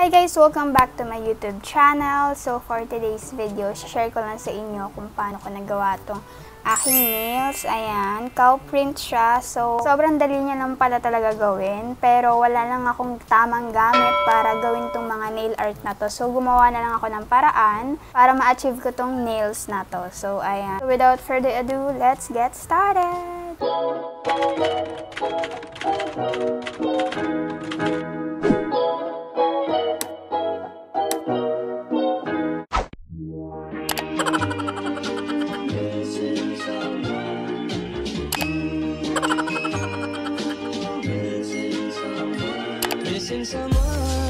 Hi guys! Welcome back to my YouTube channel. So for today's video, share ko lang sa inyo kung paano ko nagawa tong aking nails. Ayan, cow print siya. So sobrang dali niya lang pala talaga gawin. Pero wala lang akong tamang gamit para gawin tong mga nail art na to. So gumawa na lang ako ng paraan para ma-achieve ko tong nails na to. So ayan. So without further ado, let's get started! since I'm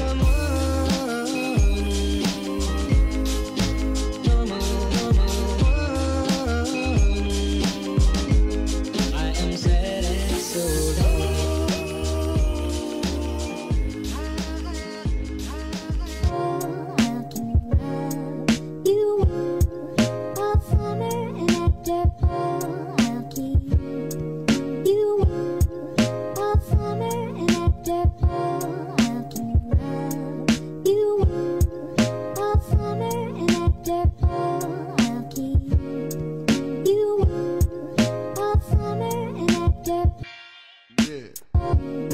no Yeah.